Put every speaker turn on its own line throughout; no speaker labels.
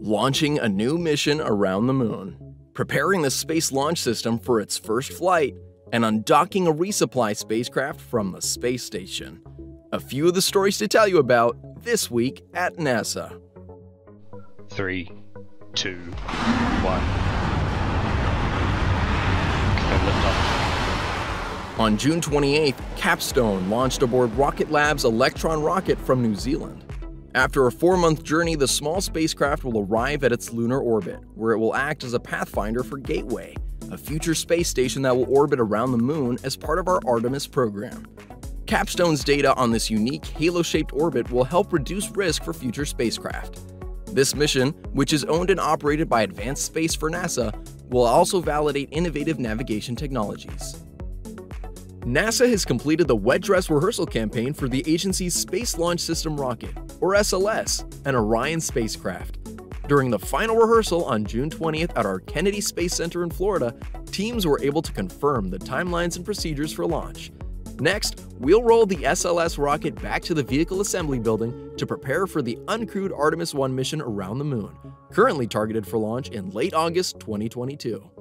launching a new mission around the moon, preparing the Space Launch System for its first flight, and undocking a resupply spacecraft from the space station. A few of the stories to tell you about this week at NASA.
Three, two, one.
On June 28th, Capstone launched aboard Rocket Lab's Electron rocket from New Zealand. After a four month journey, the small spacecraft will arrive at its lunar orbit, where it will act as a pathfinder for Gateway, a future space station that will orbit around the moon as part of our Artemis program. Capstone's data on this unique halo shaped orbit will help reduce risk for future spacecraft. This mission, which is owned and operated by Advanced Space for NASA, will also validate innovative navigation technologies. NASA has completed the wet dress rehearsal campaign for the agency's Space Launch System rocket, or SLS, an Orion spacecraft. During the final rehearsal on June 20th at our Kennedy Space Center in Florida, teams were able to confirm the timelines and procedures for launch. Next, we'll roll the SLS rocket back to the Vehicle Assembly Building to prepare for the uncrewed Artemis 1 mission around the moon, currently targeted for launch in late August 2022.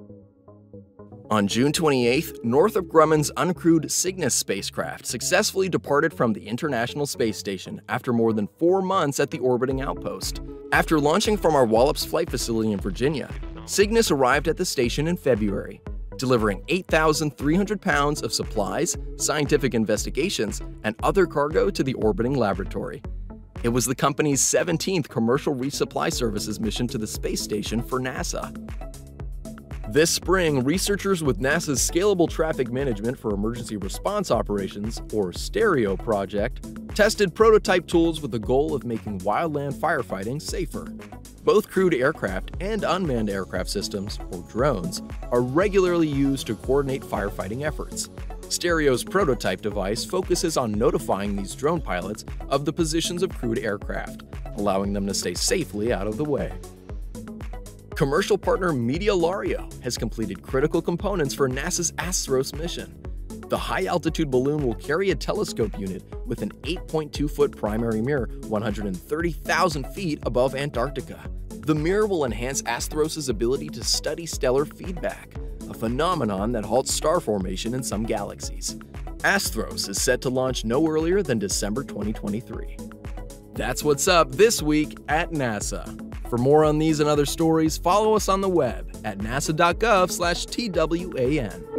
On June 28th, Northrop Grumman's uncrewed Cygnus spacecraft successfully departed from the International Space Station after more than four months at the orbiting outpost. After launching from our Wallops Flight Facility in Virginia, Cygnus arrived at the station in February, delivering 8,300 pounds of supplies, scientific investigations, and other cargo to the orbiting laboratory. It was the company's 17th commercial resupply services mission to the space station for NASA. This spring, researchers with NASA's Scalable Traffic Management for Emergency Response Operations, or STEREO project, tested prototype tools with the goal of making wildland firefighting safer. Both crewed aircraft and unmanned aircraft systems, or drones, are regularly used to coordinate firefighting efforts. STEREO's prototype device focuses on notifying these drone pilots of the positions of crewed aircraft, allowing them to stay safely out of the way. Commercial partner Media Lario has completed critical components for NASA's ASTHROS mission. The high-altitude balloon will carry a telescope unit with an 8.2-foot primary mirror 130,000 feet above Antarctica. The mirror will enhance ASTHROS' ability to study stellar feedback, a phenomenon that halts star formation in some galaxies. ASTHROS is set to launch no earlier than December 2023. That's what's up this week at NASA. For more on these and other stories, follow us on the web at nasa.gov/twan.